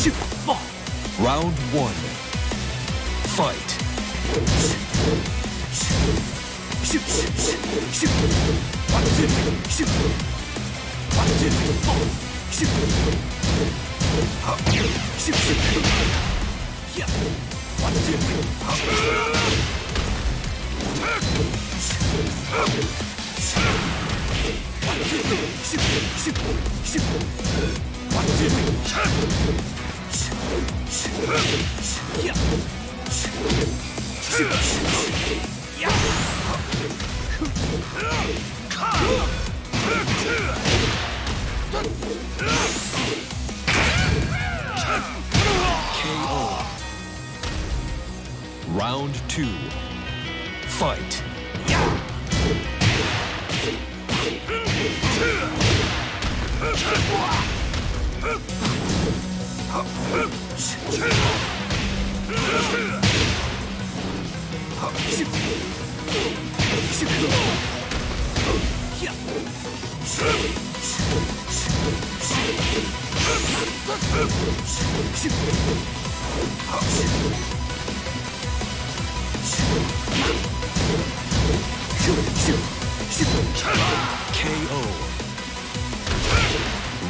shoot, fall. Round one. Fight. Shoot, shoot, shoot, shoot. One, two, shoot. One, two, fall. Shoot. Huh. Shoot, shoot. Yeah. One, two, huh. One, two, shoot, shoot, shoot. One, two, shoot. Round two. Fight. KO.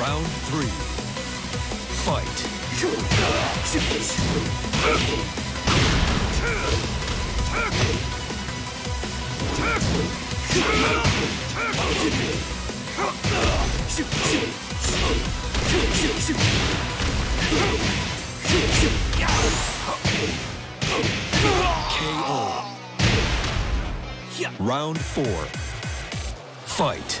Round three. Round four. Fight.